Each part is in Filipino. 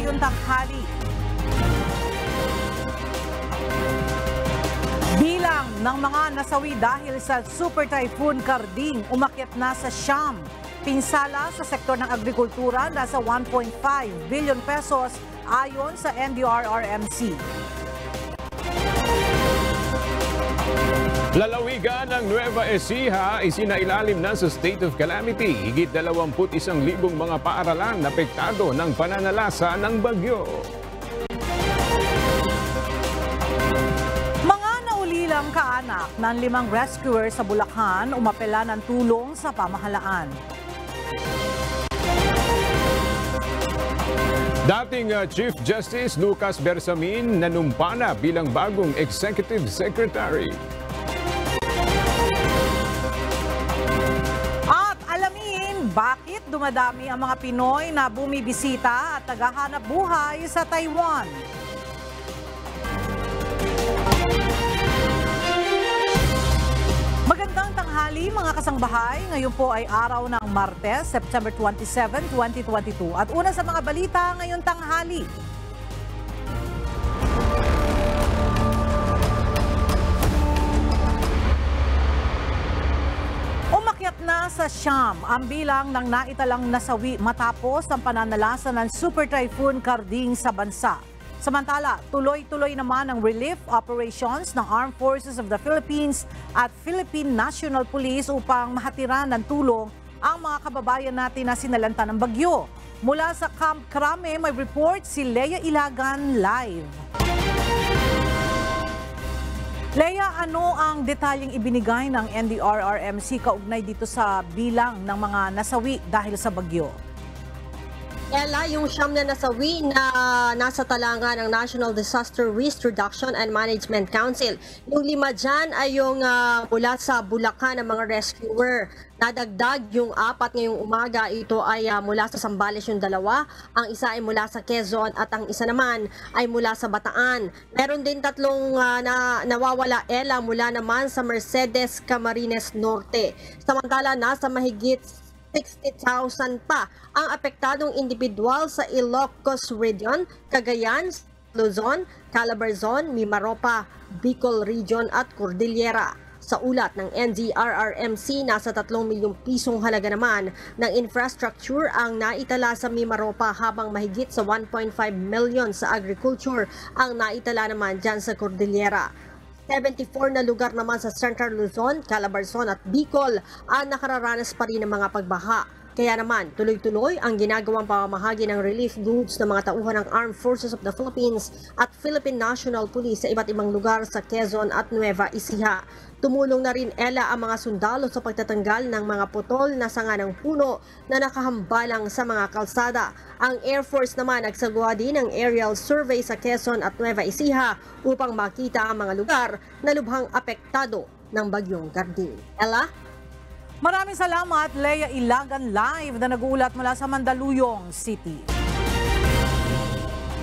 ngayong tanghali. Bilang ng mga nasawi dahil sa Super Typhoon Karding umakyat na sa Siam. Pinsala sa sektor ng agrikultura nasa 1.5 billion pesos ayon sa NDRRMC. Lalawigan ng Nueva Ecija isinailalim na sa state of calamity. Higit 21,000 mga paaralan apektado ng pananalasa ng bagyo. Mga naulilang kaanak ng limang rescuer sa Bulacan umapela ng tulong sa pamahalaan. Dating uh, Chief Justice Lucas Bersamin nanumpana bilang bagong Executive Secretary. Bakit dumadami ang mga Pinoy na bumibisita at naghahanap buhay sa Taiwan. Magandang tanghali mga kasangbahay. Ngayon po ay araw ng Martes, September 27, 2022. At una sa mga balita ngayong tanghali. Umakyat na sa Siam ang bilang ng naitalang nasawi matapos ang pananalasa ng Super Typhoon Karding sa bansa. Samantala, tuloy-tuloy naman ang relief operations ng Armed Forces of the Philippines at Philippine National Police upang mahatiran ng tulong ang mga kababayan natin na sinalanta ng bagyo. Mula sa Camp Krame, may report si Leia Ilagan live. Leia, ano ang detalyeng ibinigay ng NDRRMC kaugnay dito sa bilang ng mga nasawi dahil sa bagyo? Ella, yung siyam na nasawi na nasa talanga ng National Disaster Risk Reduction and Management Council. Yung lima dyan ay yung ah, mula sa Bulacan ng mga rescuer. Nadagdag yung apat ngayong umaga. Ito ay ah, mula sa Sambales yung dalawa. Ang isa ay mula sa Quezon at ang isa naman ay mula sa Bataan. Meron din tatlong ah, na, nawawala Ella mula naman sa Mercedes Camarines Norte. Samantala, nasa mahigit 60,000 pa ang apektadong individual sa Ilocos Region, Cagayan, Luzon, Calabarzon, Mimaropa, Bicol Region at Cordillera. Sa ulat ng NDRRMC, nasa 3 milyong pisong halaga naman ng infrastructure ang naitala sa Mimaropa habang mahigit sa 1.5 million sa agriculture ang naitala naman dyan sa Cordillera. 74 na lugar naman sa Central Luzon, Calabarzon at Bicol ang nakararanas pa rin ng mga pagbaha. Kaya naman, tuloy-tuloy ang ginagawang pamamahagi ng relief goods ng mga tauhan ng Armed Forces of the Philippines at Philippine National Police sa iba't ibang lugar sa Quezon at Nueva Ecija. Tumulong na rin Ella ang mga sundalo sa pagtatanggal ng mga putol na sanga ng puno na nakahambalang sa mga kalsada. Ang Air Force naman nagsagawa din ng aerial survey sa Quezon at Nueva Ecija upang makita ang mga lugar na lubhang apektado ng bagyong Garding. Ella? Maraming salamat, Leia Ilagan live na nagulat mula sa Mandaluyong City.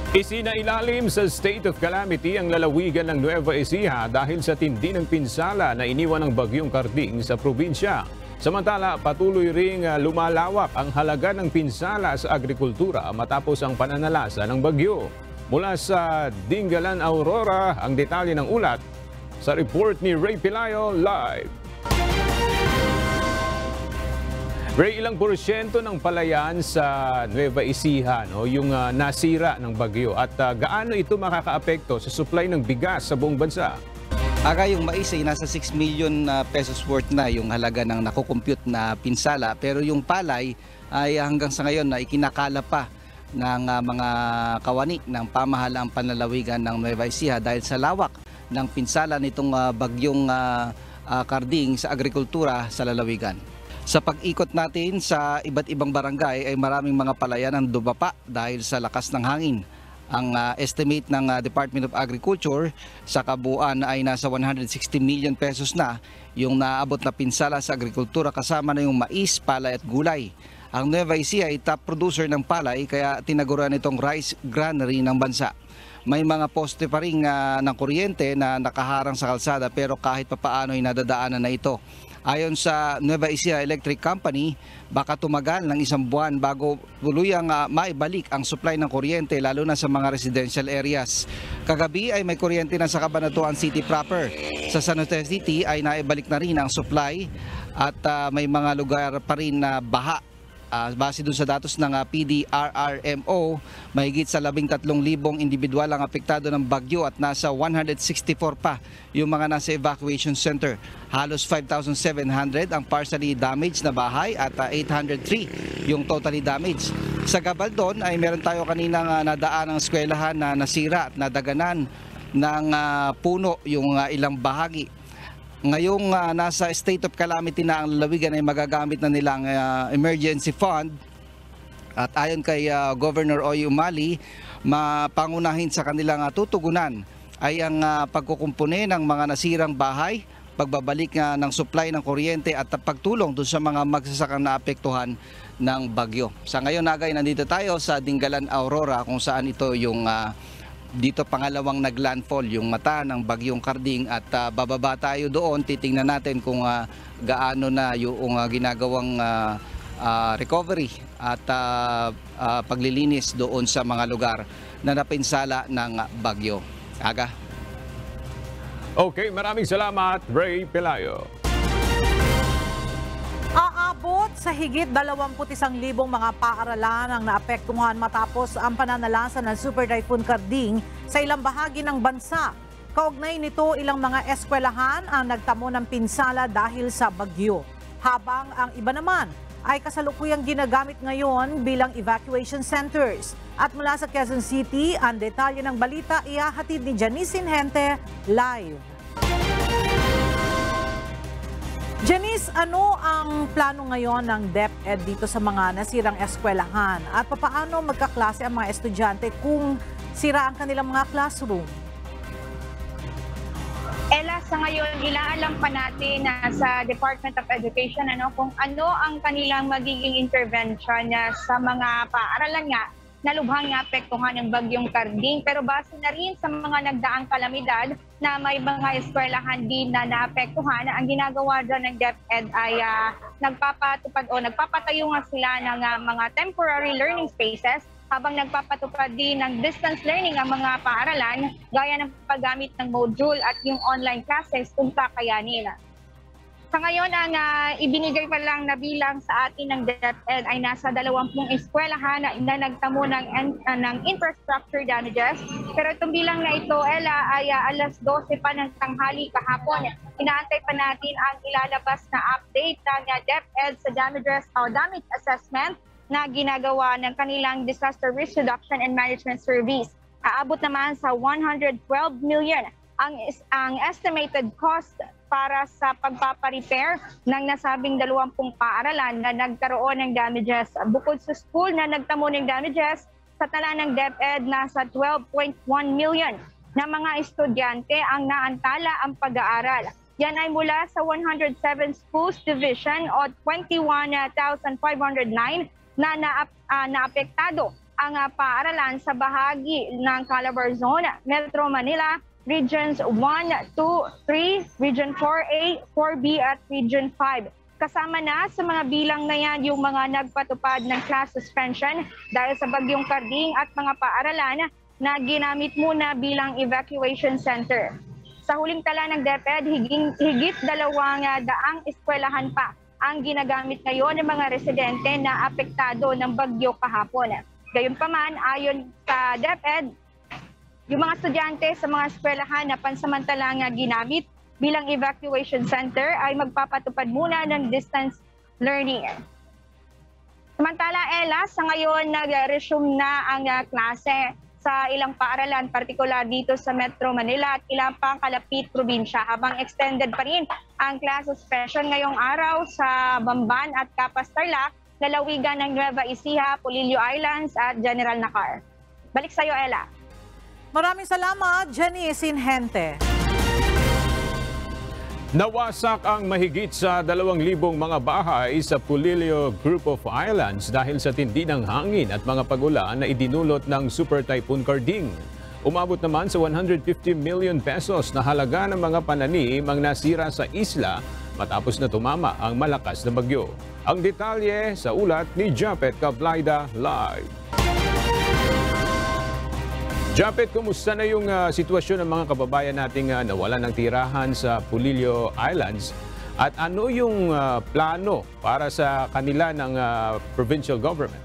Isinailalim sa state of calamity ang lalawigan ng Nueva Ecija dahil sa tindi ng pinsala na iniwan ng bagyong Karding sa probinsya. Samantala, patuloy ring ah, lumalawak ang halaga ng pinsala sa agrikultura matapos ang pananalasa ng bagyo. Mula sa Dingalan Aurora, ang detalye ng ulat sa report ni Ray Pilayo live. Ray, ilang porsyento ng palayan sa Nueva Ecija no, yung ah, nasira ng bagyo at ah, gaano ito makakaapekto sa supply ng bigas sa buong bansa? Aga yung mais ay nasa 6 million na pesos worth na yung halaga ng nakukompute na pinsala pero yung palay ay hanggang sa ngayon na ikinakala pa ng ah, mga kawani ng pamahalaang panlalawigan ng Nueva Ecija dahil sa lawak ng pinsala nitong ah, bagyong ah, ah, karding sa agrikultura sa lalawigan. Sa pag-ikot natin sa iba't ibang barangay ay maraming mga palayan ang dumapa dahil sa lakas ng hangin. Ang ah, estimate ng ah, Department of Agriculture sa kabuuan ay nasa 160 million pesos na yung naabot na pinsala sa agrikultura kasama na yung mais, palay at gulay. Ang Nueva Ecija ay top producer ng palay kaya tinaguran itong rice granary ng bansa. may mga poste pa rin ah, ng kuryente na nakaharang sa kalsada pero kahit papaano ay nadadaanan na ito. Ayon sa Nueva Ecija Electric Company, baka tumagal ng isang buwan bago tuluyang ah, maibalik ang supply ng kuryente lalo na sa mga residential areas. Kagabi ay may kuryente na sa Cabanatuan City proper. Sa San Jose City ay naibalik na rin ang supply at ah, may mga lugar pa rin na baha Ah, base dun sa datos ng ah, PDRRMO, mahigit sa 13,000 individual ang apektado ng bagyo at nasa 164 pa yung mga nasa evacuation center. Halos 5,700 ang partially damaged na bahay at ah, 803 yung totally damaged. Sa Gabaldon ay meron tayo kaninang ah, nadaan ng eskwelahan na nasira at nadaganan ng ah, puno yung ah, ilang bahagi. Ngayong ah, nasa state of calamity na ang lalawigan ay magagamit na nilang ah, emergency fund at ayon kay ah, Governor Oy Umali, mapangunahin sa kanilang ah, tutugunan ay ang ah, pagkukumpune ng mga nasirang bahay, pagbabalik nga ng supply ng kuryente at pagtulong dun sa mga magsasakang naapektuhan ng bagyo. Sa ngayon nagay nandito tayo sa Dingalan Aurora kung saan ito yung ah, dito pangalawang naglandfall yung mata ng bagyong Karding at ah, bababa tayo doon titingnan natin kung ah, gaano na yung ah, ginagawang ah, ah, recovery at ah, ah, paglilinis doon sa mga lugar na napinsala ng bagyo. Aga. Okay, maraming salamat, Ray Pelayo. Aabot sa higit 21,000 mga paaralan ang naapektuhan matapos ang pananalasan ng Super Typhoon Karding sa ilang bahagi ng bansa. Kaugnay nito, ilang mga eskwelahan ang nagtamo ng pinsala dahil sa bagyo. Habang ang iba naman ay kasalukuyang ginagamit ngayon bilang evacuation centers. At mula sa Quezon City, ang detalye ng balita ihahatid ni Janice Hente live. Janice, ano ang plano ngayon ng DepEd dito sa mga nasirang eskwelahan? At papaano magkaklase ang mga estudyante kung sira ang kanilang mga classroom? Ella, sa ngayon, ilaalam pa natin na sa Department of Education ano, kung ano ang kanilang magiging intervention na sa mga paaralan nga lubhang naapektuhan ng bagyong Karding. Pero base na rin sa mga nagdaang kalamidad na may mga eskwelahan din na naapektuhan, ang ginagawa dyan ng DepEd ay ah, nagpapatupad o nagpapatayo nga sila ng ah, mga temporary learning spaces habang nagpapatupad din ng distance learning ang mga paaralan gaya ng paggamit ng module at yung online classes kung kakayanin. Sa ngayon, ang ah, ibinigay pa lang na bilang sa atin ng DepEd ay nasa 20 eskwelahan na, na nagtamo ng, ah, ng infrastructure damages. Pero itong bilang na ito, Ella, ay ah, alas 12 pa ng tanghali kahapon. Inaantay pa natin ang ilalabas na update ng ah, DepEd sa damages o damage assessment na ginagawa ng kanilang Disaster Risk Reduction and Management Service. Aabot naman sa 112 million ang, ang estimated cost para sa pagpaparepair ng nasabing 20 paaralan na nagkaroon ng damages. Bukod sa school na nagtamo ng damages, sa tala ng DepEd nasa 12.1 million na mga estudyante ang naantala ang pag-aaral. Yan ay mula sa 107 schools division o 21,509 na naap, ah, naapektado ang ah, paaralan sa bahagi ng Calabar Zone, Metro Manila, Regions 1, 2, 3, Region 4A, 4B at Region 5. Kasama na sa mga bilang na yan yung mga nagpatupad ng class suspension dahil sa bagyong Karding at mga paaralan na ginamit muna bilang evacuation center. Sa huling tala ng DepEd, higing, higit dalawang ah, daang eskwelahan pa ang ginagamit ngayon ng mga residente na apektado ng bagyo kahapon. Gayunpaman, ayon sa DepEd, yung mga estudyante sa mga eskwelahan na pansamantalang ginamit bilang evacuation center ay magpapatupad muna ng distance learning. Samantala, Ella, sa ngayon nag-resume na ang ah, klase sa ilang paaralan, partikular dito sa Metro Manila at ilang pang kalapit probinsya habang extended pa rin ang class suspension ngayong araw sa Bamban at Capas Tarlac, lalawigan ng Nueva Ecija, Polillo Islands at General Nakar. Balik sa iyo, Ella. Maraming salamat, Janice Hente. Nawasak ang mahigit sa 2,000 mga bahay sa Pulilio Group of Islands dahil sa tindi ng hangin at mga pagulan na idinulot ng Super Typhoon Karding. Umabot naman sa 150 million pesos na halaga ng mga pananim ang nasira sa isla matapos na tumama ang malakas na bagyo. Ang detalye sa ulat ni Japet Kablaida Live. Japet, kumusta na yung ah, sitwasyon ng mga kababayan nating ah, nawalan ng tirahan sa Pulilio Islands? At ano yung ah, plano para sa kanila ng ah, provincial government?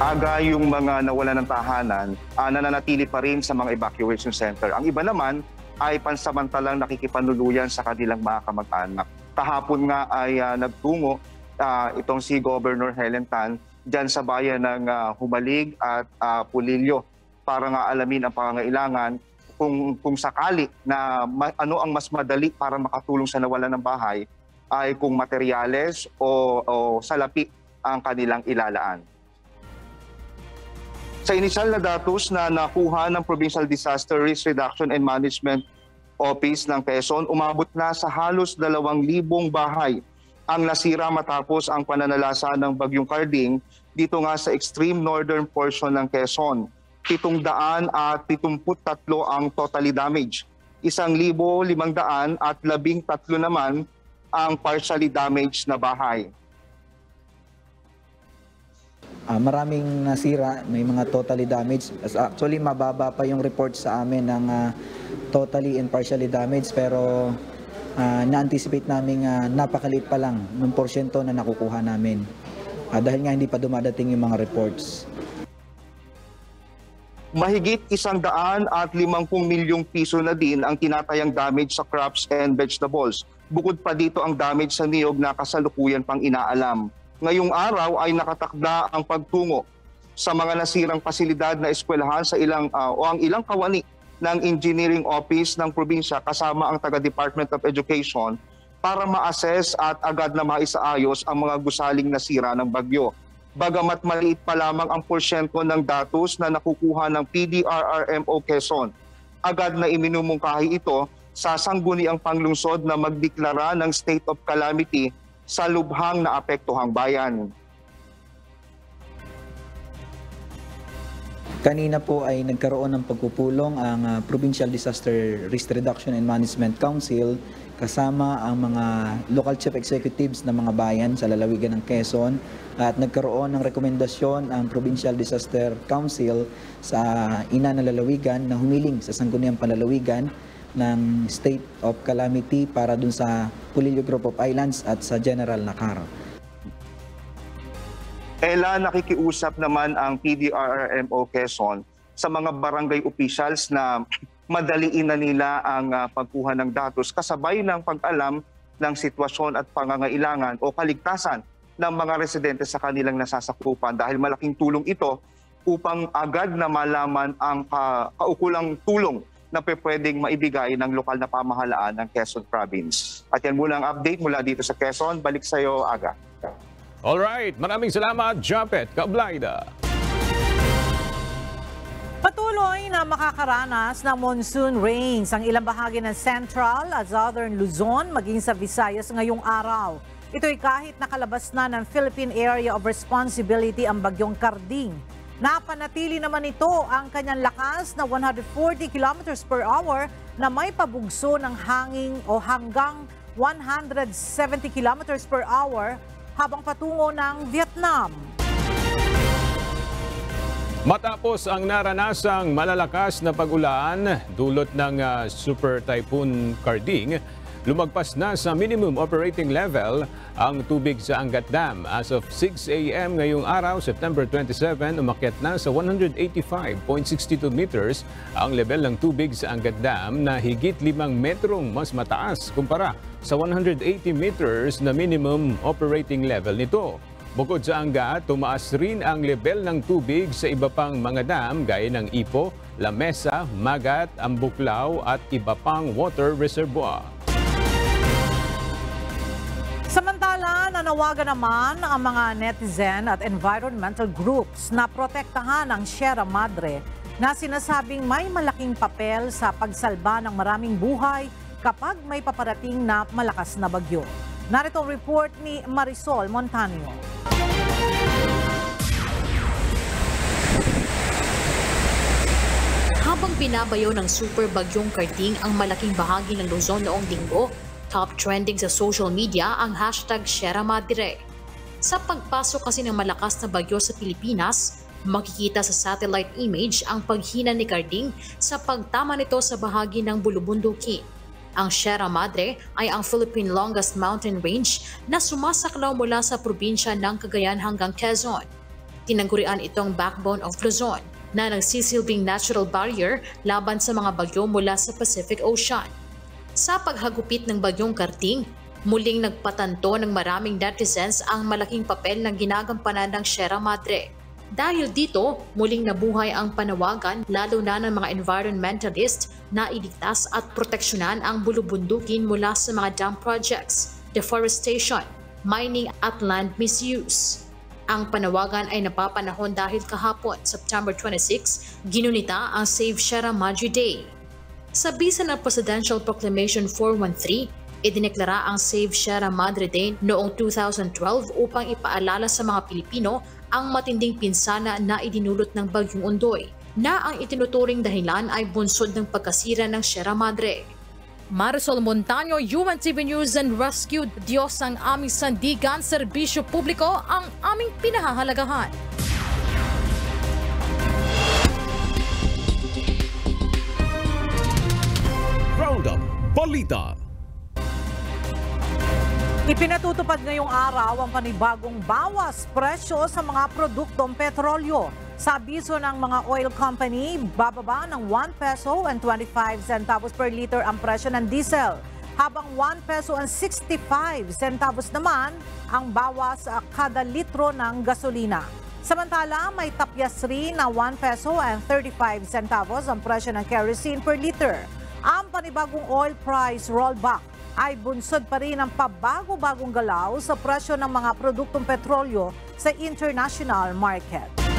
aga yung mga nawala ng tahanan, uh, nananatili pa rin sa mga evacuation center. Ang iba naman ay pansamantalang nakikipanuluyan sa kanilang mga kamag-anak. Kahapon nga ay ah, nagtungo ah, itong si Governor Helen Tan dyan sa bayan ng ah, Humalig at ah, Pulilio para nga alamin ang pangangailangan kung, kung sakali na ma- ano ang mas madali para makatulong sa nawalan ng bahay ay kung materyales o, o salapi ang kanilang ilalaan. Sa inisyal na datos na nakuha ng Provincial Disaster Risk Reduction and Management Office ng Quezon, umabot na sa halos 2,000 bahay ang nasira matapos ang pananalasa ng Bagyong Carding dito nga sa extreme northern portion ng Quezon. 700 at 73 ang totally damaged. 1,500 at 13 naman ang partially damaged na bahay. Ah, maraming nasira, may mga totally damaged. Actually, mababa pa yung report sa amin ng ah, totally and partially damaged pero ah, na-anticipate namin uh, napakaliit pa lang ng porsyento na nakukuha namin. Ah, dahil nga hindi pa dumadating yung mga reports. Mahigit isang daan at limangpung milyong piso na din ang tinatayang damage sa crops and vegetables. Bukod pa dito ang damage sa niyog na kasalukuyan pang inaalam. Ngayong araw ay nakatakda ang pagtungo sa mga nasirang pasilidad na eskwelahan sa ilang ah, o ang ilang kawani ng engineering office ng probinsya kasama ang taga Department of Education para ma-assess at agad na maisaayos ang mga gusaling nasira ng bagyo. Bagamat maliit pa lamang ang porsyento ng datos na nakukuha ng PDRRMO Quezon, agad na iminumungkahi ito sa sangguniang panglungsod na magdeklara ng state of calamity sa lubhang na apektuhang bayan. Kanina po ay nagkaroon ng pagpupulong ang ah, Provincial Disaster Risk Reduction and Management Council kasama ang mga local chief executives ng mga bayan sa lalawigan ng Quezon at nagkaroon ng rekomendasyon ang Provincial Disaster Council sa ina ng lalawigan na humiling sa sangguniang panlalawigan ng state of calamity para dun sa Pulilio Group of Islands at sa General Nakar. Ela, nakikiusap naman ang PDRRMO Quezon sa mga barangay officials na madaliin na nila ang ah, pagkuha ng datos kasabay ng pag-alam ng sitwasyon at pangangailangan o kaligtasan ng mga residente sa kanilang nasasakupan dahil malaking tulong ito upang agad na malaman ang ka- kaukulang tulong na pwedeng maibigay ng lokal na pamahalaan ng Quezon Province. At yan muna ang update mula dito sa Quezon. Balik sa iyo, Aga. Alright, maraming salamat, Japet Kablaida. Patuloy na makakaranas ng monsoon rains ang ilang bahagi ng Central at Southern Luzon maging sa Visayas ngayong araw. Ito'y kahit nakalabas na ng Philippine Area of Responsibility ang bagyong Karding. Napanatili naman ito ang kanyang lakas na 140 kilometers per hour na may pabugso ng hangin o hanggang 170 kilometers per hour habang patungo ng Vietnam. Matapos ang naranasang malalakas na pag-ulan dulot ng ah, Super Typhoon Karding, lumagpas na sa minimum operating level ang tubig sa Angat Dam. As of 6 a.m. ngayong araw, September 27, umakyat na sa 185.62 meters ang level ng tubig sa Angat Dam na higit 5 metrong mas mataas kumpara sa 180 meters na minimum operating level nito. Bukod sa Angat, tumaas rin ang level ng tubig sa iba pang mga dam gaya ng Ipo, Lamesa, Magat, Ambuklaw at iba pang water reservoir. Samantala, nanawagan naman ang mga netizen at environmental groups na protektahan ang Sierra Madre na sinasabing may malaking papel sa pagsalba ng maraming buhay kapag may paparating na malakas na bagyo. Narito report ni Marisol Montaño. Habang binabayo ng super bagyong Karding ang malaking bahagi ng Luzon noong linggo, top trending sa social media ang hashtag Sierra Madre. Sa pagpasok kasi ng malakas na bagyo sa Pilipinas, makikita sa satellite image ang paghina ni Carding sa pagtama nito sa bahagi ng Bulubundukin. Ang Sierra Madre ay ang Philippine longest mountain range na sumasaklaw mula sa probinsya ng Cagayan hanggang Quezon. Tinanggurian itong backbone of Luzon na nagsisilbing natural barrier laban sa mga bagyo mula sa Pacific Ocean. Sa paghagupit ng bagyong Karting, muling nagpatanto ng maraming netizens ang malaking papel ng ginagampanan ng Sierra Madre. Dahil dito, muling nabuhay ang panawagan lalo na ng mga environmentalist na iligtas at proteksyonan ang bulubundukin mula sa mga dam projects, deforestation, mining at land misuse. Ang panawagan ay napapanahon dahil kahapon, September 26, ginunita ang Save Madre Day. Sa bisa ng Presidential Proclamation 413, idineklara ang Save Sierra Madre Day noong 2012 upang ipaalala sa mga Pilipino ang matinding pinsana na idinulot ng Bagyong Undoy, na ang itinuturing dahilan ay bunsod ng pagkasira ng Sierra Madre. Marisol Montaño, UNTV News and Rescue, Diyos ang aming sandigan, serbisyo publiko ang aming pinahahalagahan. Roundup Balita. Ipinatutupad ngayong araw ang panibagong bawas presyo sa mga produktong petrolyo. Sa abiso ng mga oil company, bababa ng 1 peso and 25 centavos per liter ang presyo ng diesel. Habang 1 peso and 65 centavos naman ang bawas sa kada litro ng gasolina. Samantala, may tapyas rin na 1 peso and 35 centavos ang presyo ng kerosene per liter. Ang panibagong oil price rollback ay bunsod pa rin ang pabago-bagong galaw sa presyo ng mga produktong petrolyo sa international market.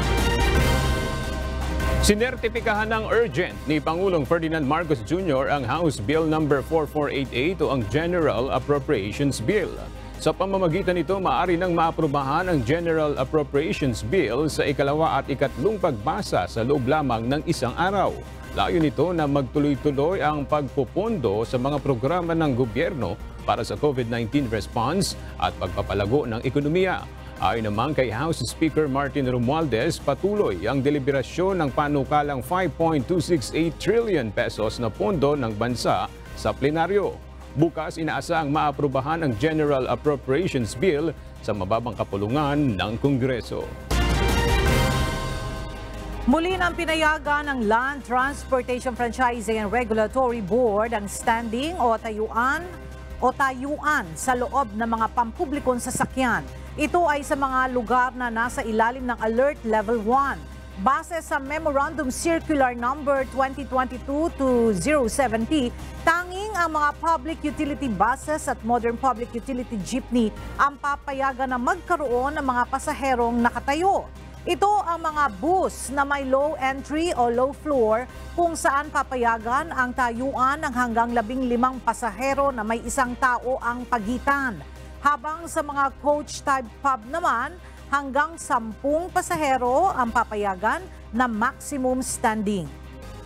Sinertipikahan ng urgent ni Pangulong Ferdinand Marcos Jr. ang House Bill No. 4488 o ang General Appropriations Bill. Sa pamamagitan nito, maaari nang maaprubahan ang General Appropriations Bill sa ikalawa at ikatlong pagbasa sa loob lamang ng isang araw. Layo nito na magtuloy-tuloy ang pagpupondo sa mga programa ng gobyerno para sa COVID-19 response at pagpapalago ng ekonomiya. Ayon naman kay House Speaker Martin Romualdez, patuloy ang deliberasyon ng panukalang 5.268 trillion pesos na pondo ng bansa sa plenaryo. Bukas inaasang maaprubahan ang General Appropriations Bill sa mababang kapulungan ng Kongreso. Muli nang pinayagan ng Land Transportation Franchising and Regulatory Board ang standing o tayuan o tayuan sa loob ng mga pampublikong sasakyan. Ito ay sa mga lugar na nasa ilalim ng Alert Level 1. Base sa Memorandum Circular Number 2022 to 070, tanging ang mga public utility buses at modern public utility jeepney ang papayagan na magkaroon ng mga pasaherong nakatayo. Ito ang mga bus na may low entry o low floor kung saan papayagan ang tayuan ng hanggang labing limang pasahero na may isang tao ang pagitan. Habang sa mga coach type pub naman, hanggang sampung pasahero ang papayagan na maximum standing.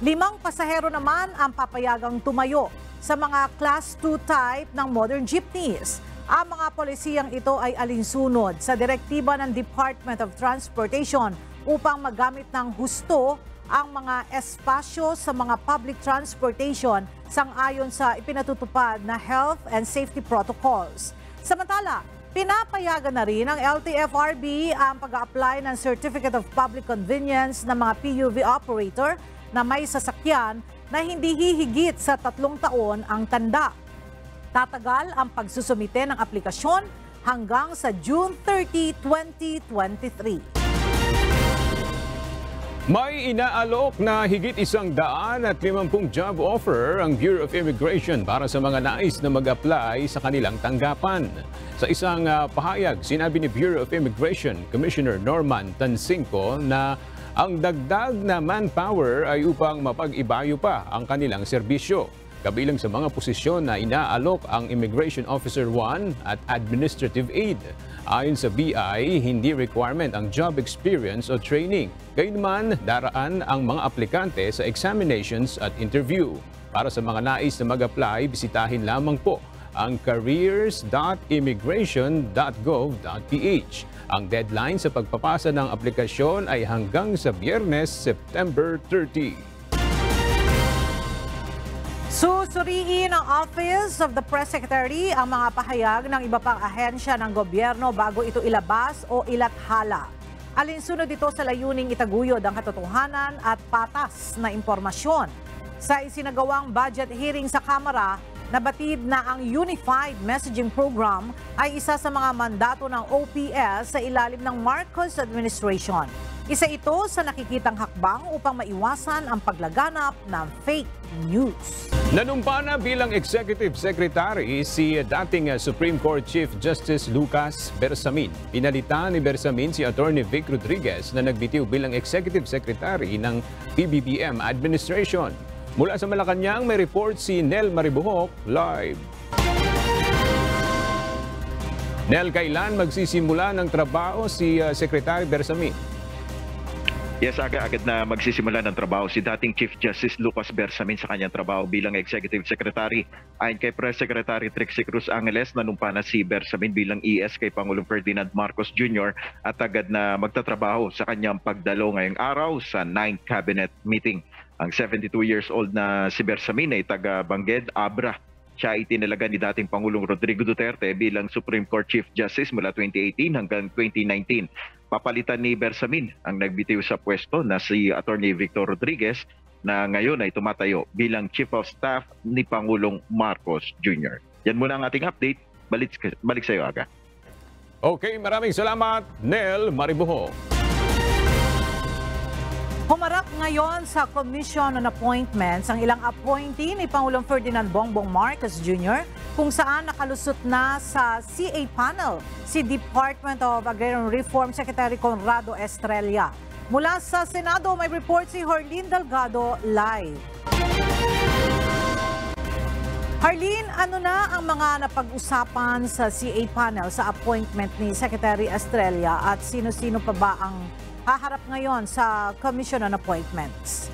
Limang pasahero naman ang papayagang tumayo sa mga Class 2 type ng modern jeepneys. Ang mga polisiyang ito ay alinsunod sa direktiba ng Department of Transportation upang magamit ng husto ang mga espasyo sa mga public transportation sangayon sa ipinatutupad na health and safety protocols. Samantala, pinapayagan na rin ng LTFRB ang pag-apply ng Certificate of Public Convenience ng mga PUV operator na may sasakyan na hindi hihigit sa tatlong taon ang tanda. Tatagal ang pagsusumite ng aplikasyon hanggang sa June 30, 2023. May inaalok na higit isang daan at limampung job offer ang Bureau of Immigration para sa mga nais na mag-apply sa kanilang tanggapan. Sa isang uh, pahayag, sinabi ni Bureau of Immigration Commissioner Norman Tansinko na ang dagdag na manpower ay upang mapag-ibayo pa ang kanilang serbisyo. Kabilang sa mga posisyon na inaalok ang Immigration Officer 1 at Administrative Aid. Ayon sa BI, hindi requirement ang job experience o training. Gayunman, daraan ang mga aplikante sa examinations at interview. Para sa mga nais na mag-apply, bisitahin lamang po ang careers.immigration.gov.ph. Ang deadline sa pagpapasa ng aplikasyon ay hanggang sa Biyernes, September 30. Susuriin ng Office of the Press Secretary ang mga pahayag ng iba pang ahensya ng gobyerno bago ito ilabas o ilathala. Alinsunod ito sa layuning itaguyod ang katotohanan at patas na impormasyon. Sa isinagawang budget hearing sa Kamara, nabatid na ang Unified Messaging Program ay isa sa mga mandato ng OPS sa ilalim ng Marcos Administration. Isa ito sa nakikitang hakbang upang maiwasan ang paglaganap ng fake news. Nanumpa na bilang Executive Secretary si dating Supreme Court Chief Justice Lucas Bersamin. Pinalitan ni Bersamin si Attorney Vic Rodriguez na nagbitiw bilang Executive Secretary ng PBBM Administration. Mula sa Malacanang may report si Nel Maribuhok live. Nel, kailan magsisimula ng trabaho si uh, Secretary Bersamin? Yes, aga-agad na magsisimula ng trabaho si dating Chief Justice Lucas Bersamin sa kanyang trabaho bilang Executive Secretary. Ayon kay Press Secretary Trixie Cruz Angeles, nanumpa na si Bersamin bilang ES kay Pangulong Ferdinand Marcos Jr. at agad na magtatrabaho sa kanyang pagdalo ngayong araw sa 9th Cabinet Meeting. Ang 72 years old na si Bersamin ay taga Bangged, Abra. Siya ay tinalaga ni dating Pangulong Rodrigo Duterte bilang Supreme Court Chief Justice mula 2018 hanggang 2019 papalitan ni Bersamin ang nagbitiw sa pwesto na si Attorney Victor Rodriguez na ngayon ay tumatayo bilang Chief of Staff ni Pangulong Marcos Jr. Yan muna ang ating update. Balik, balik sa iyo, Aga. Okay, maraming salamat, Nel Maribuho. Humarap ngayon sa Commission on Appointments ang ilang appointee ni Pangulong Ferdinand Bongbong Marcos Jr. kung saan nakalusot na sa CA panel si Department of Agrarian Reform Secretary Conrado Estrella. Mula sa Senado, may report si Horlin Delgado live. Harleen, ano na ang mga napag-usapan sa CA panel sa appointment ni Secretary Estrella at sino-sino pa ba ang haharap ngayon sa Commission on Appointments?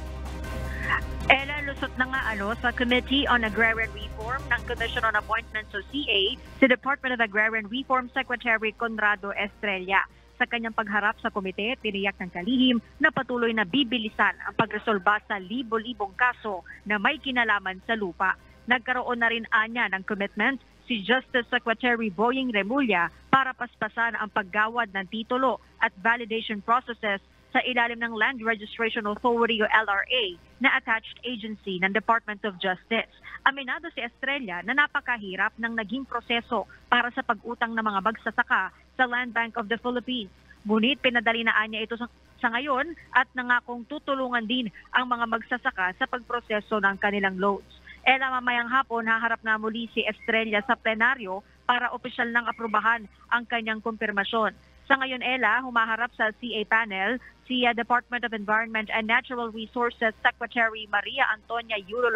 Ella, lusot na nga ano sa Committee on Agrarian Reform ng Commission on Appointments o CA si Department of Agrarian Reform Secretary Conrado Estrella. Sa kanyang pagharap sa komite, tiniyak ng kalihim na patuloy na bibilisan ang pagresolba sa libo-libong kaso na may kinalaman sa lupa. Nagkaroon na rin anya ng commitment si Justice Secretary Boying Remulla para paspasan ang paggawad ng titulo at validation processes sa ilalim ng Land Registration Authority o LRA na attached agency ng Department of Justice. Aminado si Estrella na napakahirap ng naging proseso para sa pag-utang ng mga magsasaka sa Land Bank of the Philippines. Ngunit pinadali na niya ito sa, sa ngayon at nangakong tutulungan din ang mga magsasaka sa pagproseso ng kanilang loans. Ela mamayang hapon haharap na muli si Estrella sa plenaryo para opisyal nang aprubahan ang kanyang kumpirmasyon. Sa ngayon, Ella, humaharap sa CA panel si Department of Environment and Natural Resources Secretary Maria Antonia Yulo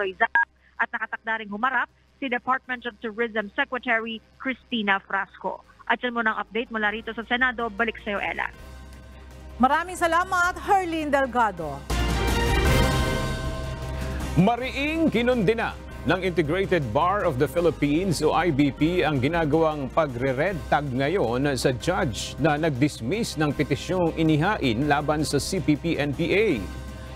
at nakatakda ring humarap si Department of Tourism Secretary Christina Frasco. At yan muna ang update mula rito sa Senado. Balik sa iyo, Ella. Maraming salamat, Herlin Delgado. Mariing kinundina ng Integrated Bar of the Philippines o IBP ang ginagawang pagre-red tag ngayon sa judge na nag-dismiss ng petisyong inihain laban sa CPP-NPA.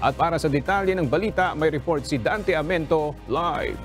At para sa detalye ng balita, may report si Dante Amento live.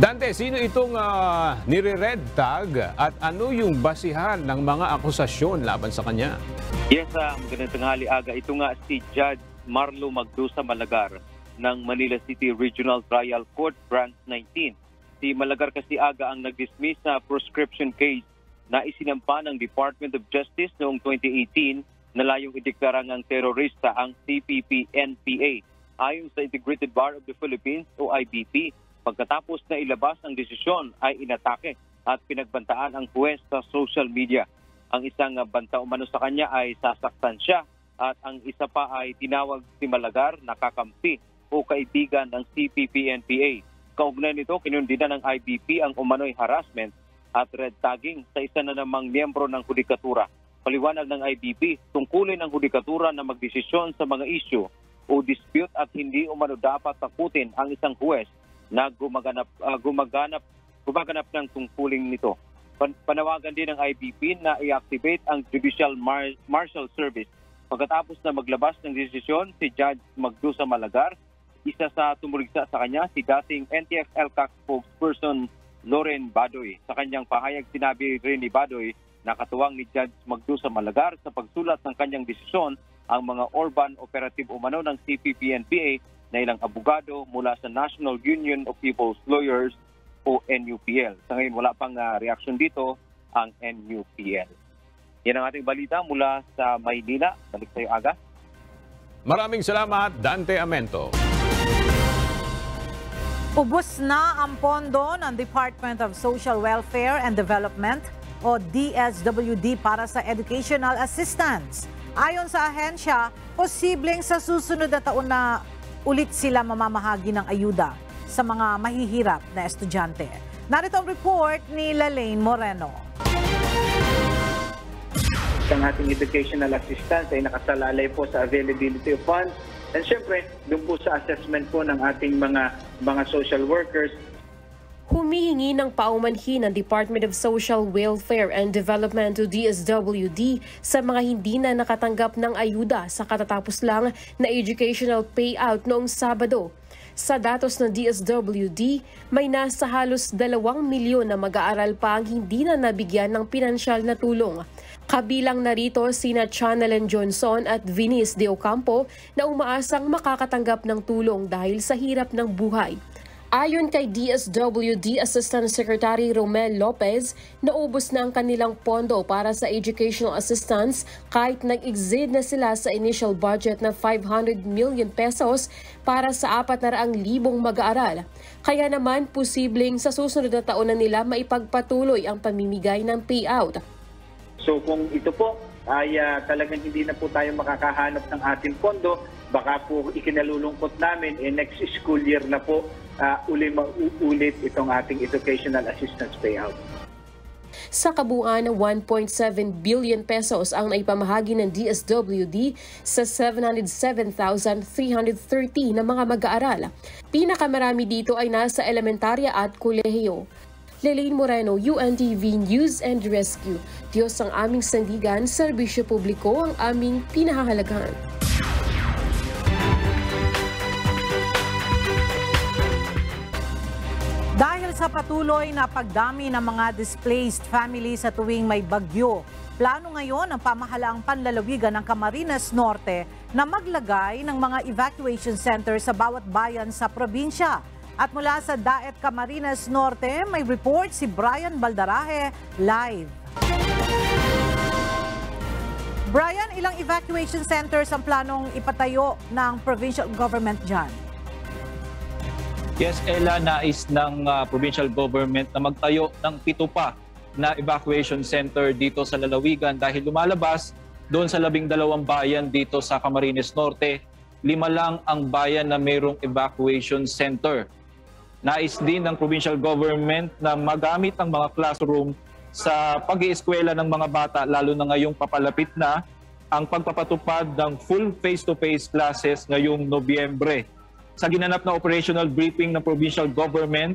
Dante, sino itong uh, nire-red tag at ano yung basihan ng mga akusasyon laban sa kanya? Yes, uh, magandang tanghali aga. Ito nga si Judge Marlo Magdusa Malagar ng Manila City Regional Trial Court Branch 19. Si Malagar kasi aga ang nag-dismiss sa prescription case na isinampa ng Department of Justice noong 2018 na layong ideklara ng terorista ang CPP-NPA. Ayon sa Integrated Bar of the Philippines o IBP, Pagkatapos na ilabas ang desisyon ay inatake at pinagbantaan ang huwes sa social media. Ang isang banta umano sa kanya ay sasaktan siya at ang isa pa ay tinawag si Malagar na kakampi o kaibigan ng CPP-NPA. Kaugnay nito, kinundina ng IBP ang umano'y harassment at red tagging sa isa na namang miyembro ng hudikatura. Paliwanag ng IBP, tungkulin ng hudikatura na magdesisyon sa mga isyu o dispute at hindi umano dapat takutin ang isang huwes na gumaganap, ah, gumaganap, gumaganap ng tungkuling nito. Pan- Panawagan din ng IBP na i-activate ang Judicial Mar- Marshal Service. Pagkatapos na maglabas ng desisyon si Judge Magdusa Malagar, isa sa tumuligsa sa kanya si dating NTF-LCAC spokesperson Loren Badoy. Sa kanyang pahayag sinabi rin ni Badoy na katuwang ni Judge Magdusa Malagar sa pagsulat ng kanyang desisyon ang mga urban operative umano ng CPP-NPA na ilang abogado mula sa National Union of People's Lawyers o NUPL. Sa ngayon wala pang ah, reaksyon dito ang NUPL. Yan ang ating balita mula sa Maynila. Balik tayo aga. Maraming salamat, Dante Amento. Ubus na ang pondo ng Department of Social Welfare and Development o DSWD para sa educational assistance. Ayon sa ahensya, posibleng sa susunod na taon na ulit sila mamamahagi ng ayuda sa mga mahihirap na estudyante. Narito ang report ni Lalaine Moreno. ang ating educational assistance ay nakasalalay po sa availability of funds. And syempre, doon po sa assessment po ng ating mga mga social workers Humihingi ng paumanhin ng Department of Social Welfare and Development o DSWD sa mga hindi na nakatanggap ng ayuda sa katatapos lang na educational payout noong Sabado. Sa datos ng DSWD, may nasa halos 2 milyon na mag-aaral pa ang hindi na nabigyan ng pinansyal na tulong. Kabilang narito sina Chanelen Johnson at Vinice De Ocampo na umaasang makakatanggap ng tulong dahil sa hirap ng buhay. Ayon kay DSWD Assistant Secretary Romel Lopez, naubos na ang kanilang pondo para sa educational assistance kahit nag-exceed na sila sa initial budget na 500 million pesos para sa 400,000 mag-aaral. Kaya naman posibleng sa susunod na taon na nila maipagpatuloy ang pamimigay ng payout. So kung ito po ay ah, talagang hindi na po tayo makakahanap ng ating pondo, baka po ikinalulungkot namin eh, next school year na po ah, uli mauulit itong ating educational assistance payout. Sa kabuuan ng 1.7 billion pesos ang naipamahagi ng DSWD sa 707,330 na mga mag-aaral. Pinakamarami dito ay nasa elementarya at kolehiyo. Lelaine Moreno, UNTV News and Rescue. Diyos ang aming sandigan, serbisyo publiko ang aming pinahahalagahan. Sa patuloy na pagdami ng mga displaced families sa tuwing may bagyo, plano ngayon ng pamahalaang panlalawigan ng Camarines Norte na maglagay ng mga evacuation center sa bawat bayan sa probinsya. At mula sa Daet Camarines Norte, may report si Brian Baldaraje live. Brian, ilang evacuation centers ang planong ipatayo ng provincial government dyan? Yes, Ella, nais ng uh, provincial government na magtayo ng pito pa na evacuation center dito sa lalawigan dahil lumalabas doon sa labing dalawang bayan dito sa Camarines Norte, lima lang ang bayan na mayroong evacuation center. Nais din ng provincial government na magamit ang mga classroom sa pag-ieskwela ng mga bata lalo na ngayong papalapit na ang pagpapatupad ng full face-to-face classes ngayong Nobyembre sa ginanap na operational briefing ng provincial government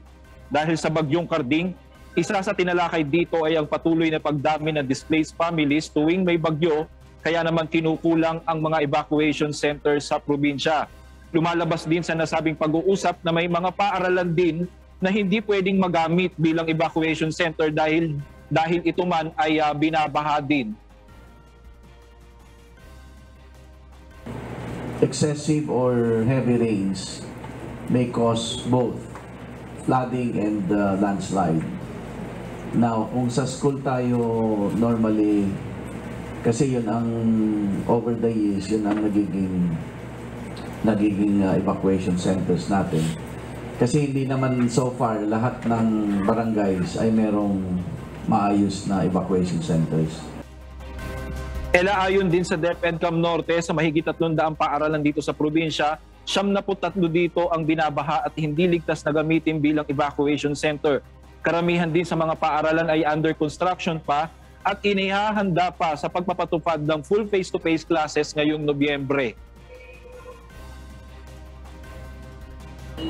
dahil sa bagyong Karding, isa sa tinalakay dito ay ang patuloy na pagdami ng displaced families tuwing may bagyo, kaya naman kinukulang ang mga evacuation centers sa probinsya. Lumalabas din sa nasabing pag-uusap na may mga paaralan din na hindi pwedeng magamit bilang evacuation center dahil dahil ito man ay uh, binabaha din. Excessive or heavy rains may cause both flooding and uh, landslide. Now, kung sa school tayo normally, kasi yun ang over the years, yun ang nagiging nagiging uh, evacuation centers natin. Kasi hindi naman so far lahat ng barangays ay merong maayos na evacuation centers. Ela ayon din sa DepEdCam Norte sa mahigit 300 paaralan dito sa probinsya, Siyam na tatlo dito ang binabaha at hindi ligtas na gamitin bilang evacuation center. Karamihan din sa mga paaralan ay under construction pa at inihahanda pa sa pagpapatupad ng full face-to-face classes ngayong Nobyembre.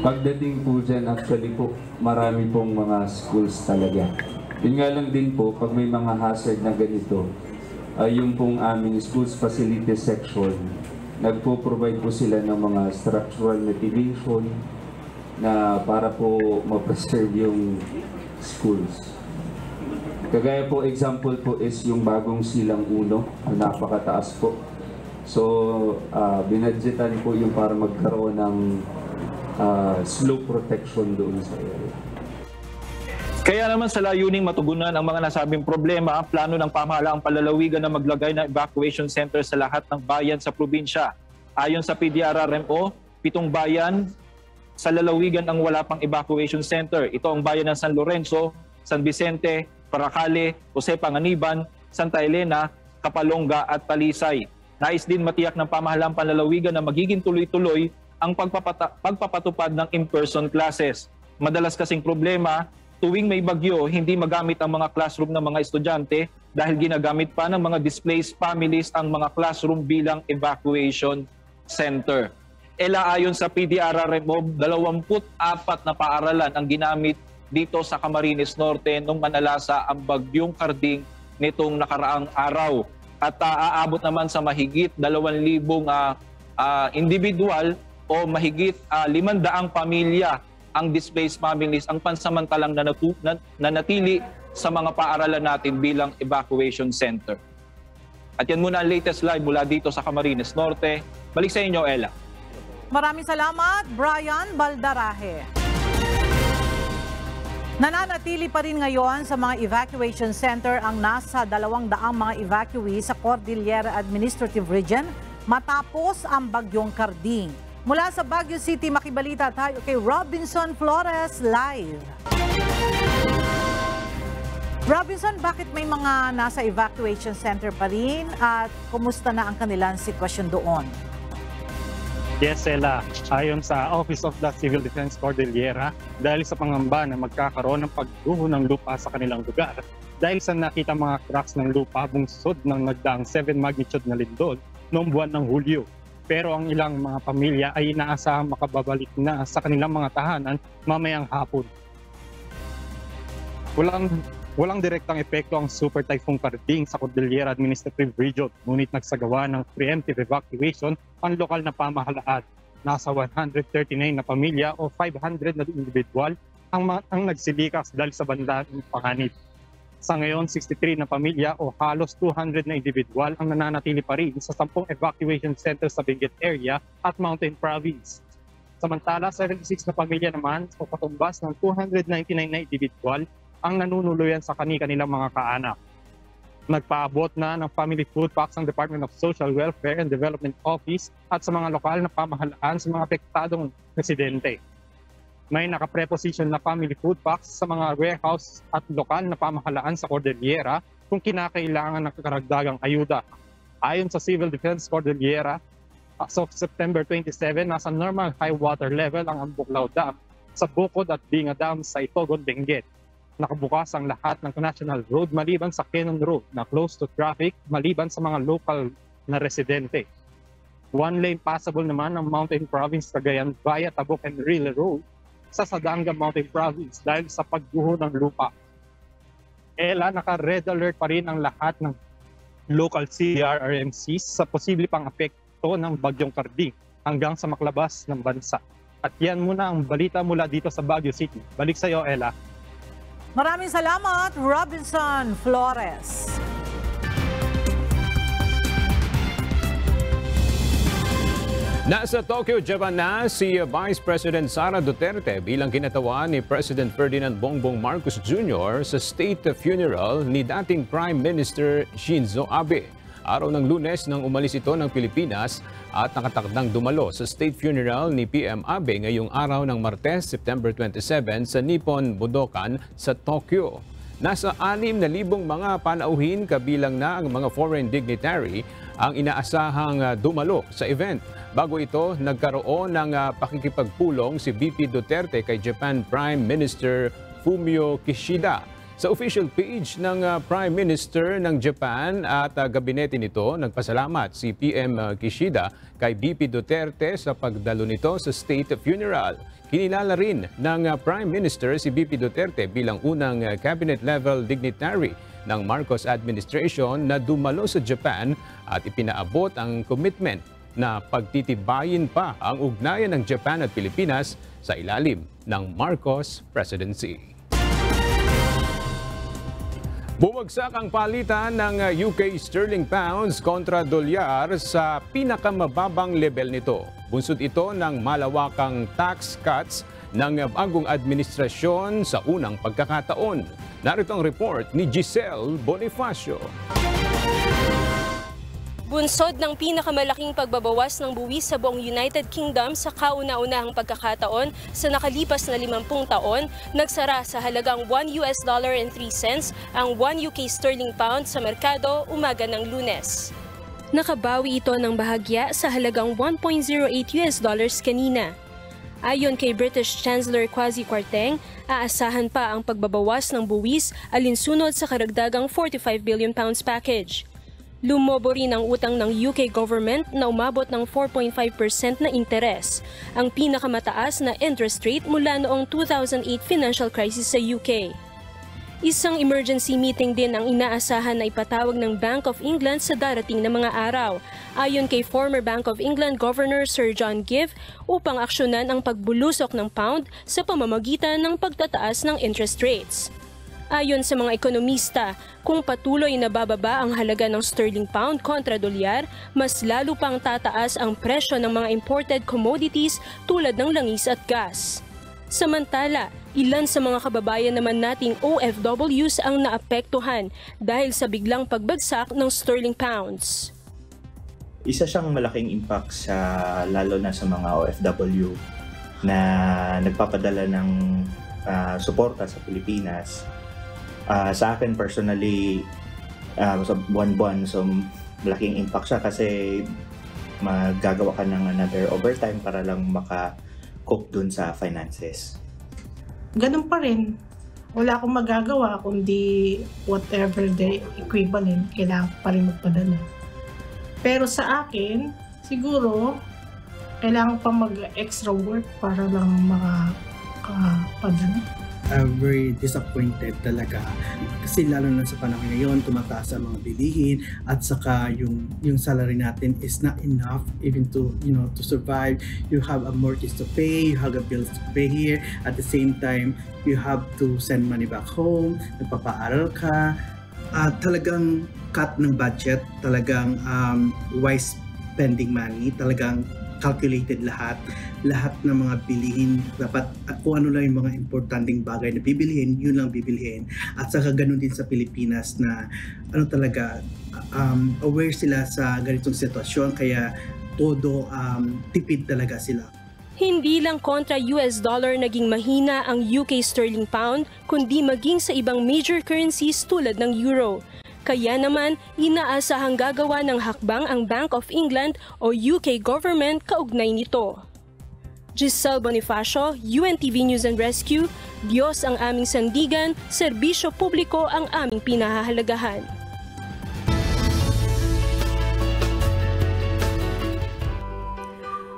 Pagdating po dyan, actually po, marami pong mga schools talaga. Yun nga lang din po, pag may mga hazard na ganito, ay yung pong aming schools facility section, nagpo-provide po sila ng mga structural mitigation na para po ma-preserve yung schools. Kagaya po, example po is yung bagong silang uno, na napakataas po. So, uh, binadgetan po yung para magkaroon ng uh, slope protection doon sa area. Kaya naman sa layuning matugunan ang mga nasabing problema, plano ng pamahalaang palalawigan na maglagay ng evacuation center sa lahat ng bayan sa probinsya. Ayon sa PDRRMO, pitong bayan sa lalawigan ang wala pang evacuation center. Ito ang bayan ng San Lorenzo, San Vicente, Paracale, Jose Panganiban, Santa Elena, Kapalonga at Talisay. Nais din matiyak ng pamahalaang panlalawigan na magiging tuloy-tuloy ang pagpapatupad ng in-person classes. Madalas kasing problema, tuwing may bagyo, hindi magamit ang mga classroom ng mga estudyante dahil ginagamit pa ng mga displaced families ang mga classroom bilang evacuation center. Ela ayon sa PDRRMO, 24 na paaralan ang ginamit dito sa Camarines Norte nung manalasa ang bagyong karding nitong nakaraang araw. At uh, aabot naman sa mahigit 2,000 uh, uh, individual o mahigit uh, 500 pamilya ang displaced families ang pansamantalang nanatu- na, nanatili sa mga paaralan natin bilang evacuation center. At yan muna ang latest live mula dito sa Camarines Norte. Balik sa inyo, Ella. Maraming salamat, Brian Baldarahe. Nananatili pa rin ngayon sa mga evacuation center ang nasa dalawang daang mga evacuees sa Cordillera Administrative Region matapos ang bagyong Karding. Mula sa Baguio City, makibalita tayo kay Robinson Flores live. Robinson, bakit may mga nasa evacuation center pa rin at kumusta na ang kanilang sitwasyon doon? Yes, Ella. Ayon sa Office of the Civil Defense Cordillera, dahil sa pangamba na magkakaroon ng pagguho ng lupa sa kanilang lugar, dahil sa nakita mga cracks ng lupa bungsod ng nagdaang 7 magnitude na lindol noong buwan ng Hulyo. Pero ang ilang mga pamilya ay inaasahang makababalik na sa kanilang mga tahanan mamayang hapon. Walang Walang direktang epekto ang Super Typhoon Karding sa Cordillera Administrative Region, ngunit nagsagawa ng preemptive evacuation ang lokal na pamahalaan. Nasa 139 na pamilya o 500 na individual ang, ang nagsilikas dahil sa banda ng panganib. Sa ngayon, 63 na pamilya o halos 200 na individual ang nananatili pa rin sa 10 evacuation centers sa Benguet area at Mountain Province. Samantala, 76 na pamilya naman o katumbas ng 299 na individual ang nanunuluyan sa kani-kanilang mga kaanak. Nagpaabot na ng family food packs ang Department of Social Welfare and Development Office at sa mga lokal na pamahalaan sa mga apektadong residente. May nakapreposition na family food packs sa mga warehouse at lokal na pamahalaan sa Cordillera kung kinakailangan ng karagdagang ayuda. Ayon sa Civil Defense Cordillera, as of September 27, nasa normal high water level ang Ambuklaw Dam sa Bukod at Binga Dam sa Itogon, Benguet nakabukas ang lahat ng national road maliban sa Cannon Road na close to traffic maliban sa mga local na residente. One lane passable naman ng Mountain Province Cagayan via Tabuk and Rile Road sa Sadanga Mountain Province dahil sa pagguho ng lupa. Ela, naka-red alert pa rin ang lahat ng local CRRMCs sa posible pang apekto ng bagyong Karding hanggang sa maklabas ng bansa. At yan muna ang balita mula dito sa Baguio City. Balik sa iyo, Ella. Maraming salamat, Robinson Flores. Nasa Tokyo, Japan na si Vice President Sara Duterte bilang kinatawan ni President Ferdinand Bongbong Marcos Jr. sa state funeral ni dating Prime Minister Shinzo Abe. Araw ng lunes nang umalis ito ng Pilipinas at nakatakdang dumalo sa state funeral ni PM Abe ngayong araw ng Martes, September 27 sa Nippon Budokan sa Tokyo. Nasa 6,000 mga panauhin kabilang na ang mga foreign dignitary ang inaasahang ah, dumalo sa event. Bago ito, nagkaroon ng ah, pakikipagpulong si BP Duterte kay Japan Prime Minister Fumio Kishida. Sa official page ng uh, Prime Minister ng Japan at gabinete nito, nagpasalamat si PM Kishida kay BP Duterte sa pagdalo nito sa state funeral. Kinilala rin ng Prime Minister si BP Duterte bilang unang cabinet-level dignitary ng Marcos administration na dumalo sa Japan at ipinaabot ang commitment na pagtitibayin pa ang ugnayan ng Japan at Pilipinas sa ilalim ng Marcos presidency. Bumagsak ang palitan ng UK sterling pounds kontra dolyar sa pinakamababang level nito. Bunsod ito ng malawakang tax cuts ng bagong administrasyon sa unang pagkakataon. Narito ang report ni Giselle Bonifacio. Bunsod ng pinakamalaking pagbabawas ng buwis sa buong United Kingdom sa kauna-unahang pagkakataon sa nakalipas na 50 taon, nagsara sa halagang 1 US dollar and 3 cents ang 1 UK sterling pound sa merkado umaga ng lunes. Nakabawi ito ng bahagya sa halagang 1.08 US dollars kanina. Ayon kay British Chancellor Kwasi Kwarteng, aasahan pa ang pagbabawas ng buwis alinsunod sa karagdagang 45 billion pounds package. Lumobo rin ang utang ng UK government na umabot ng 4.5% na interes, ang pinakamataas na interest rate mula noong 2008 financial crisis sa UK. Isang emergency meeting din ang inaasahan na ipatawag ng Bank of England sa darating na mga araw, ayon kay former Bank of England Governor Sir John Give, upang aksyonan ang pagbulusok ng pound sa pamamagitan ng pagtataas ng interest rates. Ayon sa mga ekonomista, kung patuloy na bababa ang halaga ng sterling pound kontra dolyar, mas lalo pang tataas ang presyo ng mga imported commodities tulad ng langis at gas. Samantala, ilan sa mga kababayan naman nating OFWs ang naapektuhan dahil sa biglang pagbagsak ng sterling pounds. Isa siyang malaking impact sa lalo na sa mga OFW na nagpapadala ng uh, suporta sa Pilipinas uh, sa akin personally uh, sa buwan-buwan so malaking impact siya kasi magagawa ka ng another overtime para lang maka-cope dun sa finances. Ganun pa rin. Wala akong magagawa kundi whatever the equivalent, kailangan pa rin magpadala. Pero sa akin, siguro, kailangan pa mag-extra work para lang makapadala uh, very disappointed talaga. Kasi lalo na sa panahon ngayon tumataas ang mga bilihin at saka yung yung salary natin is not enough even to you know to survive. You have a mortgage to pay you have a bills to pay here. At the same time you have to send money back home nagpapaaral ka. Uh, talagang cut ng budget talagang um, wise spending money talagang calculated lahat lahat ng mga bilihin dapat at kung ano lang yung mga importanteng bagay na bibilihin yun lang bibilihin at saka ganun din sa Pilipinas na ano talaga um, aware sila sa ganitong sitwasyon kaya todo um, tipid talaga sila hindi lang kontra US dollar naging mahina ang UK sterling pound, kundi maging sa ibang major currencies tulad ng euro. Kaya naman, inaasahang gagawa ng hakbang ang Bank of England o UK government kaugnay nito. Giselle Bonifacio, UNTV News and Rescue, Diyos ang aming sandigan, serbisyo publiko ang aming pinahahalagahan.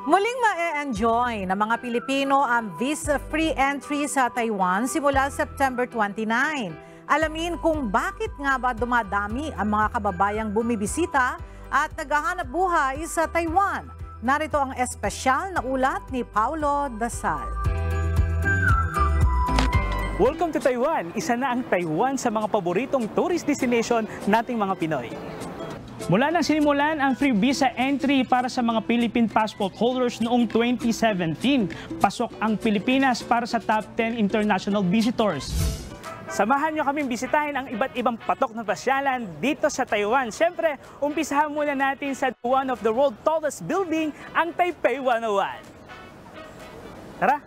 Muling ma-enjoy ng mga Pilipino ang visa-free entry sa Taiwan simula September 29. Alamin kung bakit nga ba dumadami ang mga kababayang bumibisita at naghahanap buhay sa Taiwan. Narito ang espesyal na ulat ni Paulo Dasal. Welcome to Taiwan! Isa na ang Taiwan sa mga paboritong tourist destination nating mga Pinoy. Mula nang sinimulan ang free visa entry para sa mga Philippine passport holders noong 2017, pasok ang Pilipinas para sa top 10 international visitors. Samahan nyo kaming bisitahin ang iba't ibang patok ng pasyalan dito sa Taiwan. Siyempre, umpisahan muna natin sa one of the world tallest building, ang Taipei 101. Tara!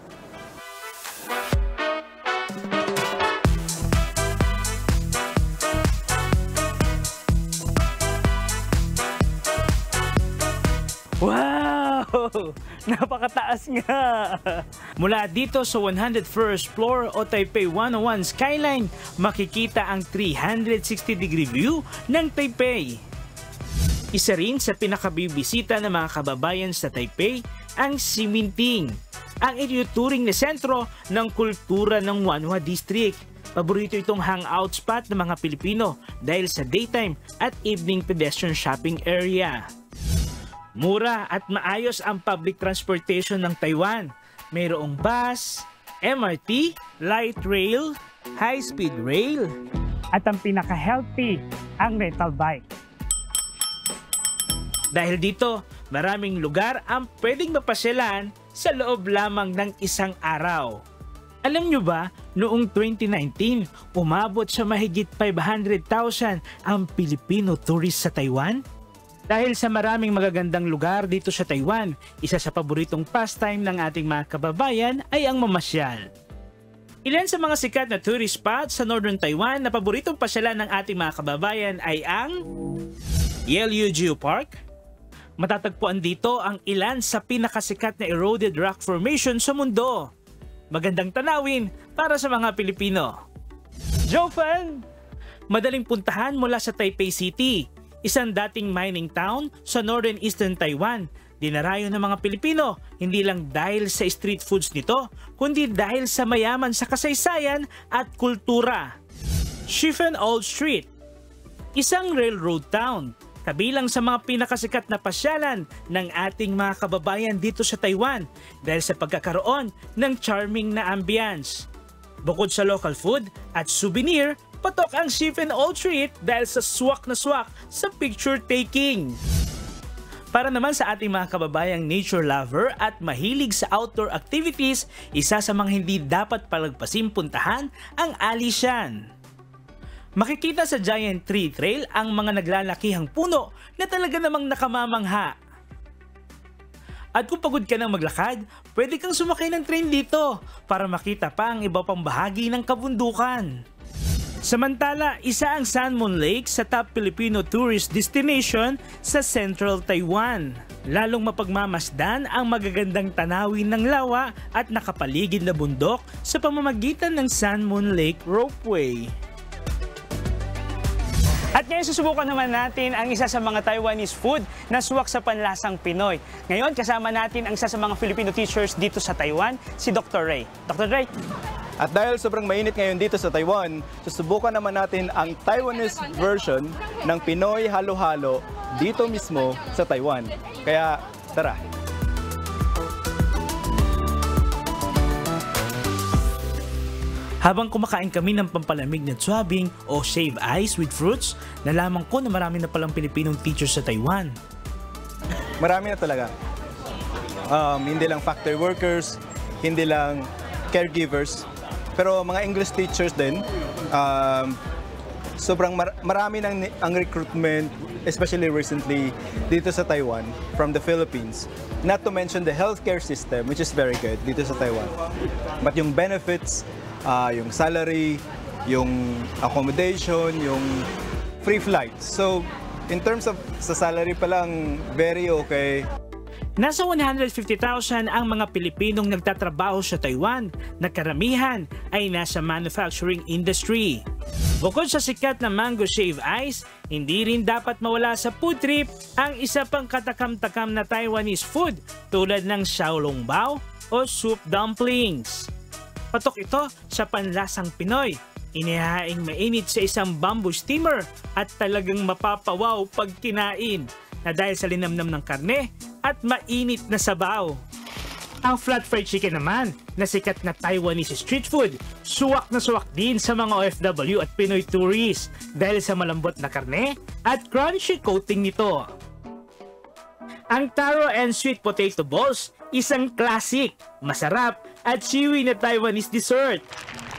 Wow! napakataas nga. Mula dito sa 101st floor o Taipei 101 skyline, makikita ang 360 degree view ng Taipei. Isa rin sa pinakabibisita ng mga kababayan sa Taipei ang Siminting, ang itinuturing na sentro ng kultura ng Wanhua District. Paborito itong hangout spot ng mga Pilipino dahil sa daytime at evening pedestrian shopping area. Mura at maayos ang public transportation ng Taiwan. Mayroong bus, MRT, light rail, high-speed rail, at ang pinaka-healthy, ang rental bike. Dahil dito, maraming lugar ang pwedeng mapasyalan sa loob lamang ng isang araw. Alam nyo ba, noong 2019, umabot sa mahigit 500,000 ang Pilipino tourist sa Taiwan? Dahil sa maraming magagandang lugar dito sa Taiwan, isa sa paboritong pastime ng ating mga kababayan ay ang mamasyal. Ilan sa mga sikat na tourist spots sa Northern Taiwan na paboritong pasyalan ng ating mga kababayan ay ang Yelyu Geopark, Matatagpuan dito ang ilan sa pinakasikat na eroded rock formation sa mundo. Magandang tanawin para sa mga Pilipino. Jofan! Madaling puntahan mula sa Taipei City, isang dating mining town sa northern eastern Taiwan. Dinarayo ng mga Pilipino hindi lang dahil sa street foods nito, kundi dahil sa mayaman sa kasaysayan at kultura. Shifen Old Street Isang railroad town kabilang sa mga pinakasikat na pasyalan ng ating mga kababayan dito sa Taiwan dahil sa pagkakaroon ng charming na ambience. Bukod sa local food at souvenir, patok ang Chief and All Treat dahil sa swak na swak sa picture taking. Para naman sa ating mga kababayang nature lover at mahilig sa outdoor activities, isa sa mga hindi dapat palagpasin puntahan ang Alishan. Makikita sa Giant Tree Trail ang mga naglalakihang puno na talaga namang nakamamangha. At kung pagod ka ng maglakad, pwede kang sumakay ng train dito para makita pa ang iba pang bahagi ng kabundukan. Samantala, isa ang San Mon Lake sa top Filipino tourist destination sa Central Taiwan. Lalong mapagmamasdan ang magagandang tanawin ng lawa at nakapaligid na bundok sa pamamagitan ng San Mon Lake Ropeway. At ngayon susubukan naman natin ang isa sa mga Taiwanese food na suwak sa panlasang Pinoy. Ngayon kasama natin ang isa sa mga Filipino teachers dito sa Taiwan, si Dr. Ray. Dr. Ray. At dahil sobrang mainit ngayon dito sa Taiwan, susubukan naman natin ang Taiwanese version ng Pinoy halo-halo dito mismo sa Taiwan. Kaya tara! Habang kumakain kami ng pampalamig na chuabing o shave ice with fruits, nalaman ko na marami na palang Pilipinong teachers sa Taiwan. Marami na talaga. Um, hindi lang factory workers, hindi lang caregivers, pero mga English teachers din. Um, sobrang mar- marami ng ang recruitment, especially recently dito sa Taiwan from the Philippines. Not to mention the healthcare system, which is very good dito sa Taiwan. But yung benefits, uh, yung salary, yung accommodation, yung free flights. So, in terms of sa salary pa lang, very okay. Nasa 150,000 ang mga Pilipinong nagtatrabaho sa Taiwan na karamihan ay nasa manufacturing industry. Bukod sa sikat na mango shave ice, hindi rin dapat mawala sa food trip ang isa pang katakam-takam na Taiwanese food tulad ng xiaolongbao o soup dumplings. Patok ito sa panlasang Pinoy. Inihaing mainit sa isang bamboo steamer at talagang mapapawaw pag kinain na dahil sa linamnam ng karne at mainit na sabaw. Ang flat fried chicken naman, na sikat na Taiwanese street food, suwak na suwak din sa mga OFW at Pinoy tourists dahil sa malambot na karne at crunchy coating nito. Ang taro and sweet potato balls, isang classic, masarap at chewy na Taiwanese dessert.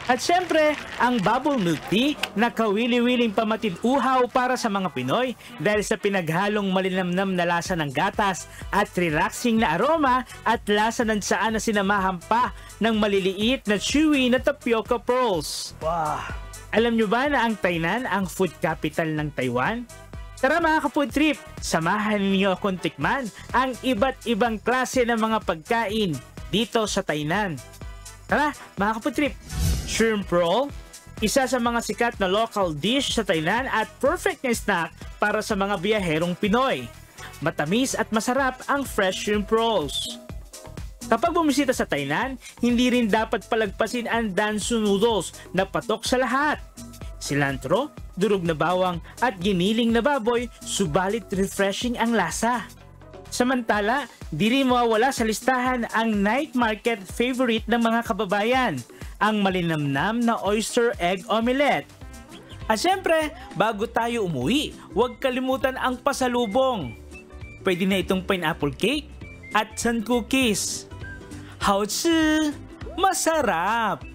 At syempre, ang bubble milk tea na kawili-wiling pamatid uhaw para sa mga Pinoy dahil sa pinaghalong malinamnam na lasa ng gatas at relaxing na aroma at lasa ng saan na sinamahan pa ng maliliit na chewy na tapioca pearls. Wow! Alam nyo ba na ang Tainan ang food capital ng Taiwan? Tara mga ka-food trip, samahan niyo akong tikman ang iba't ibang klase ng mga pagkain dito sa Tainan. Tara mga ka-food trip, shrimp roll, isa sa mga sikat na local dish sa Tainan at perfect na snack para sa mga biyaherong Pinoy. Matamis at masarap ang fresh shrimp rolls. Kapag bumisita sa Tainan, hindi rin dapat palagpasin ang dansu noodles na patok sa lahat. Cilantro, durog na bawang at giniling na baboy, subalit refreshing ang lasa. Samantala, di rin mawawala sa listahan ang night market favorite ng mga kababayan, ang malinamnam na oyster egg omelette. At syempre, bago tayo umuwi, huwag kalimutan ang pasalubong. Pwede na itong pineapple cake at sun cookies. 好吃, masarap!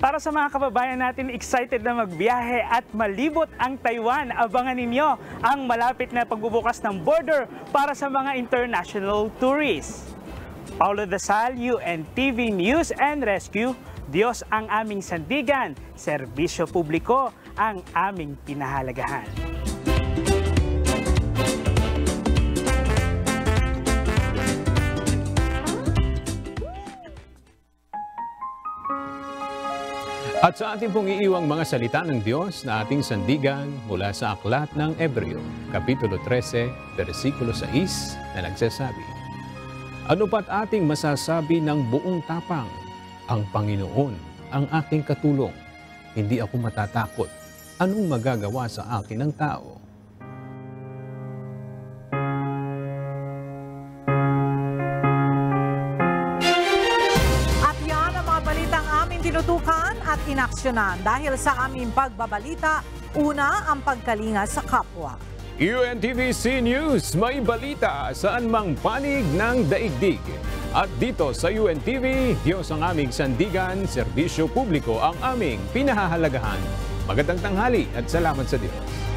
Para sa mga kababayan natin excited na magbiyahe at malibot ang Taiwan, abangan ninyo ang malapit na pagbubukas ng border para sa mga international tourists. Paulo Dasal, UNTV News and Rescue, Diyos ang aming sandigan, serbisyo publiko ang aming pinahalagahan. At sa ating pong iiwang mga salita ng Diyos na ating sandigan mula sa aklat ng Ebreo, Kapitulo 13, versikulo 6 na nagsasabi, Ano pat ating masasabi ng buong tapang? Ang Panginoon ang aking katulong. Hindi ako matatakot. Anong magagawa sa akin ng tao? Aming tinutukan at inaksyonan dahil sa aming pagbabalita, una ang pagkalinga sa kapwa. UNTVC News, may balita saan mang panig ng daigdig. At dito sa UNTV, Diyos ang aming sandigan, serbisyo publiko ang aming pinahahalagahan. Magandang tanghali at salamat sa Diyos.